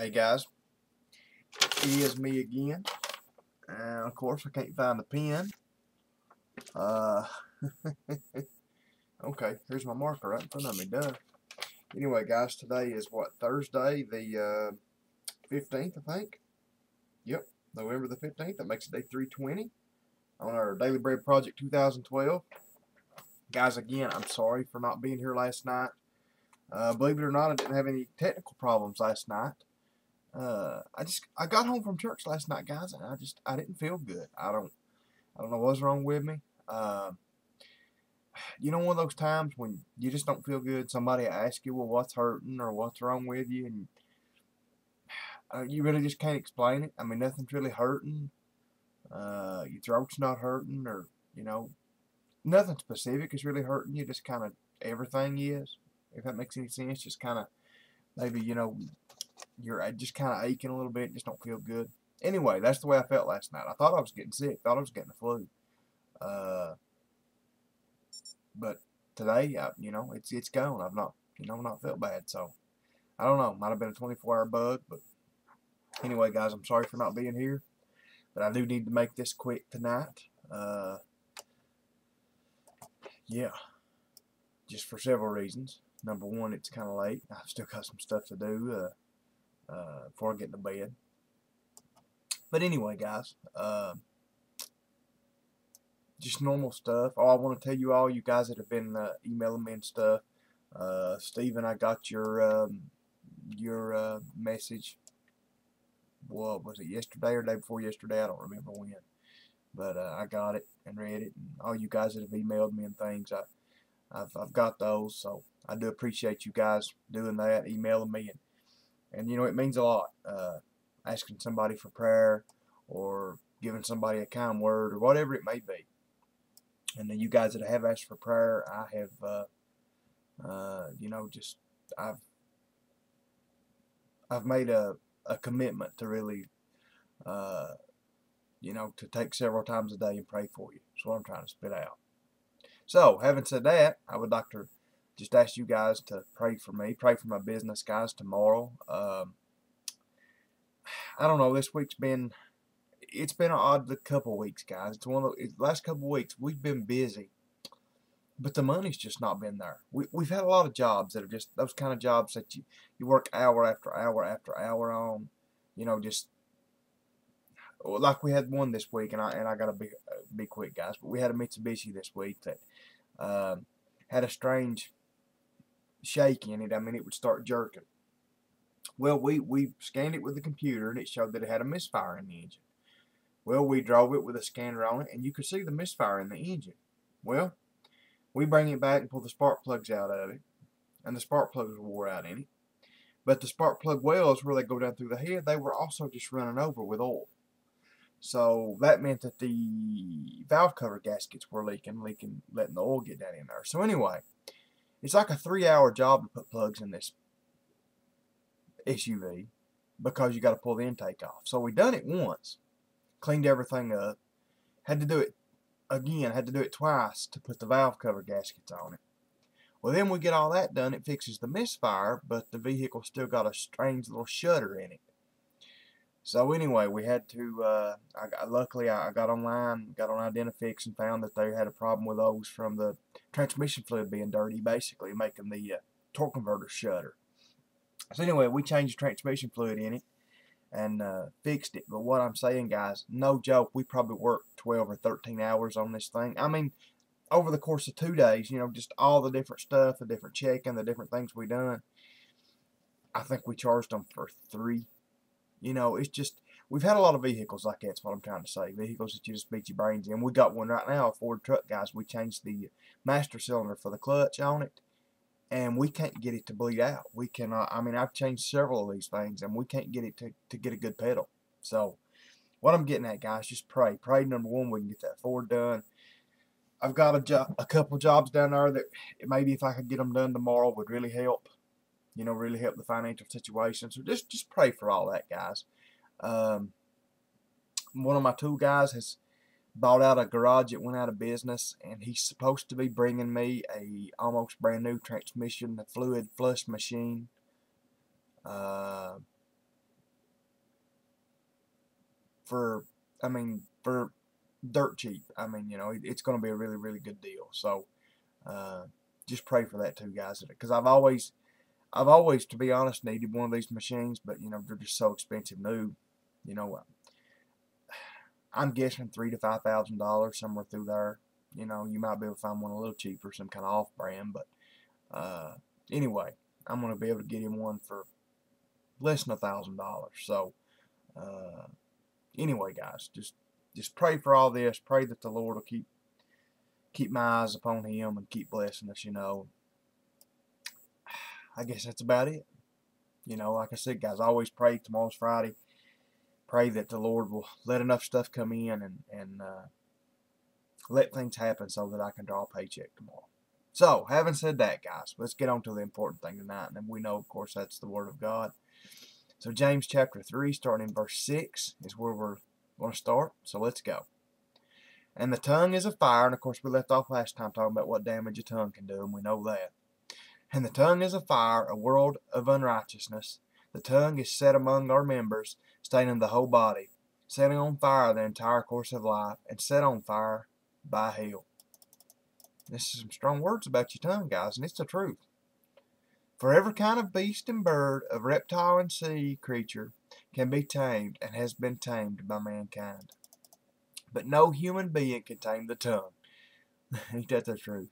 Hey guys, it is me again. And of course I can't find the pen. Uh, okay, here's my marker right in front of me, duh. Anyway guys, today is what, Thursday the uh, 15th I think? Yep, November the 15th. That makes it day 320 on our Daily Bread Project 2012. Guys, again, I'm sorry for not being here last night. Uh, believe it or not, I didn't have any technical problems last night. Uh, I just I got home from church last night, guys, and I just I didn't feel good. I don't I don't know what's wrong with me. Uh, you know, one of those times when you just don't feel good. Somebody asks you, "Well, what's hurting or what's wrong with you?" and uh, you really just can't explain it. I mean, nothing's really hurting. Uh, your throat's not hurting, or you know, nothing specific is really hurting you. Just kind of everything is. If that makes any sense, just kind of maybe you know you're uh, just kind of aching a little bit, just don't feel good. Anyway, that's the way I felt last night. I thought I was getting sick, thought I was getting the flu. Uh, but today, I, you know, it's it's gone. I've not, you know, not felt bad. So I don't know. Might have been a 24-hour bug, but anyway, guys, I'm sorry for not being here, but I do need to make this quick tonight. Uh, yeah, just for several reasons. Number one, it's kind of late. I've still got some stuff to do. Uh, uh, before I get to bed. But anyway, guys, uh, just normal stuff. Oh, I want to tell you all, you guys that have been uh, emailing me and stuff. Uh, Steven, I got your um, your uh, message. What was it yesterday or day before yesterday? I don't remember when, but uh, I got it and read it. And all you guys that have emailed me and things, I, I've I've got those. So I do appreciate you guys doing that, emailing me and and you know, it means a lot. Uh, asking somebody for prayer or giving somebody a kind word or whatever it may be. And then you guys that have asked for prayer, I have, uh, uh, you know, just I've I've made a, a commitment to really, uh, you know, to take several times a day and pray for you. That's what I'm trying to spit out. So, having said that, I would like to just ask you guys to pray for me. Pray for my business, guys, tomorrow. Um, I don't know. This week's been, it's been an odd couple weeks, guys. It's one of the last couple weeks we've been busy, but the money's just not been there. We, we've had a lot of jobs that are just those kind of jobs that you, you work hour after hour after hour on. You know, just like we had one this week, and I and I gotta be be quick, guys. But we had a Mitsubishi this week that um, had a strange shake in it, I mean, it would start jerking. Well, we, we scanned it with the computer, and it showed that it had a misfire in the engine. Well, we drove it with a scanner on it, and you could see the misfire in the engine. Well, we bring it back and pull the spark plugs out of it, and the spark plugs wore out in it. But the spark plug wells, where they go down through the head, they were also just running over with oil. So that meant that the valve cover gaskets were leaking, leaking, letting the oil get down in there. So anyway, it's like a three-hour job to put plugs in this SUV because you got to pull the intake off. So we done it once, cleaned everything up, had to do it again, had to do it twice to put the valve cover gaskets on it. Well, then we get all that done, it fixes the misfire, but the vehicle still got a strange little shudder in it. So anyway, we had to, uh, I luckily I got online, got on Identifix and found that they had a problem with those from the transmission fluid being dirty, basically making the uh, torque converter shudder. So anyway, we changed the transmission fluid in it and uh, fixed it. But what I'm saying, guys, no joke, we probably worked 12 or 13 hours on this thing. I mean, over the course of two days, you know, just all the different stuff, the different checking, the different things we done. I think we charged them for three you know, it's just, we've had a lot of vehicles like that's what I'm trying to say. Vehicles that you just beat your brains in. We got one right now, a Ford truck, guys. We changed the master cylinder for the clutch on it, and we can't get it to bleed out. We cannot, I mean, I've changed several of these things, and we can't get it to, to get a good pedal. So, what I'm getting at, guys, just pray. Pray, number one, we can get that Ford done. I've got a, jo a couple jobs down there that maybe if I could get them done tomorrow would really help you know, really help the financial situation. So just just pray for all that, guys. Um, one of my tool guys has bought out a garage that went out of business, and he's supposed to be bringing me a almost brand new transmission, a fluid flush machine. Uh, for, I mean, for dirt cheap. I mean, you know, it, it's going to be a really, really good deal. So, uh, just pray for that too, guys. Because I've always, I've always, to be honest, needed one of these machines, but you know, they're just so expensive new. You know, I'm guessing three to five thousand dollars somewhere through there. You know, you might be able to find one a little cheaper, some kind of off-brand, but uh, anyway, I'm going to be able to get him one for less than a thousand dollars. So, uh, anyway, guys, just just pray for all this. Pray that the Lord will keep keep my eyes upon Him and keep blessing us. You know, I guess that's about it. You know, like I said, guys, I always pray. Tomorrow's Friday. Pray that the Lord will let enough stuff come in and and uh, let things happen so that I can draw a paycheck tomorrow. So, having said that, guys, let's get on to the important thing tonight. And we know, of course, that's the Word of God. So, James chapter 3, starting in verse 6, is where we're going to start. So, let's go. And the tongue is a fire. And, of course, we left off last time talking about what damage a tongue can do, and we know that. And the tongue is a fire, a world of unrighteousness. The tongue is set among our members, staining the whole body, setting on fire the entire course of life, and set on fire by hell. This is some strong words about your tongue, guys, and it's the truth. For every kind of beast and bird, of reptile and sea creature can be tamed and has been tamed by mankind. But no human being can tame the tongue. Ain't that the truth?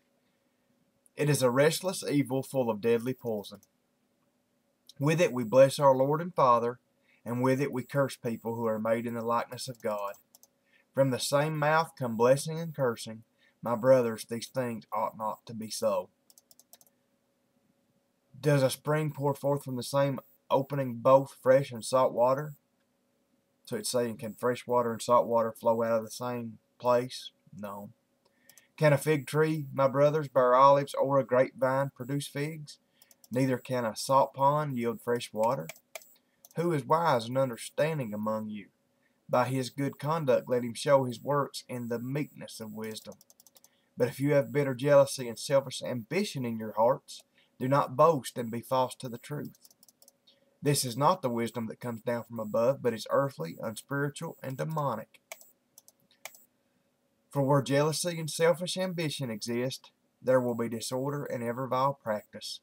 It is a restless evil full of deadly poison. With it we bless our Lord and Father, and with it we curse people who are made in the likeness of God. From the same mouth come blessing and cursing. My brothers, these things ought not to be so. Does a spring pour forth from the same opening both fresh and salt water? So it's saying, can fresh water and salt water flow out of the same place? No. Can a fig tree, my brothers, bear olives, or a grapevine produce figs? Neither can a salt pond yield fresh water. Who is wise and understanding among you? By his good conduct let him show his works in the meekness of wisdom. But if you have bitter jealousy and selfish ambition in your hearts, do not boast and be false to the truth. This is not the wisdom that comes down from above, but is earthly, unspiritual, and demonic. For where jealousy and selfish ambition exist, there will be disorder and every vile practice.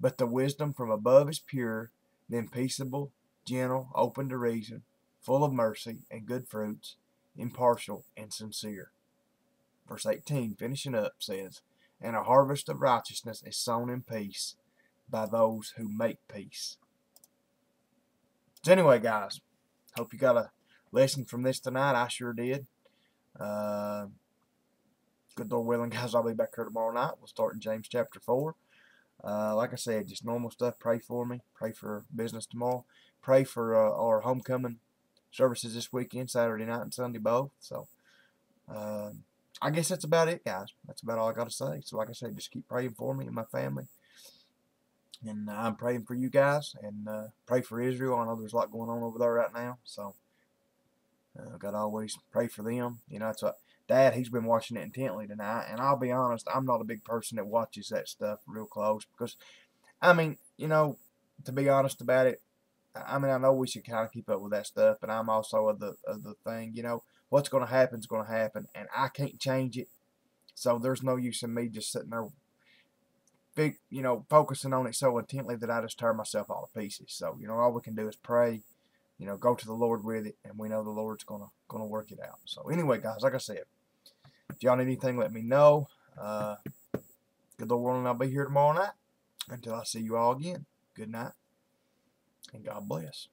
But the wisdom from above is pure, then peaceable, gentle, open to reason, full of mercy and good fruits, impartial and sincere. Verse 18, finishing up, says, And a harvest of righteousness is sown in peace by those who make peace. So anyway, guys, hope you got a lesson from this tonight. I sure did. Uh, good Lord willing, guys, I'll be back here tomorrow night. We'll start in James chapter 4. Uh, like I said, just normal stuff. Pray for me. Pray for business tomorrow. Pray for uh, our homecoming services this weekend, Saturday night and Sunday both. So, uh, I guess that's about it, guys. That's about all I got to say. So, like I said, just keep praying for me and my family. And I'm praying for you guys and uh, pray for Israel. I know there's a lot going on over there right now. So, uh, to always pray for them. You know, that's what Dad, he's been watching it intently tonight. And I'll be honest, I'm not a big person that watches that stuff real close because, I mean, you know, to be honest about it, I mean, I know we should kind of keep up with that stuff, but I'm also of the of the thing, you know, what's going to happen is going to happen, and I can't change it. So there's no use in me just sitting there, big, you know, focusing on it so intently that I just tear myself all to pieces. So you know, all we can do is pray, you know, go to the Lord with it, and we know the Lord's gonna gonna work it out. So anyway, guys, like I said, if y'all need anything, let me know. Uh, good Lord and I'll be here tomorrow night. Until I see you all again. Good night and God bless.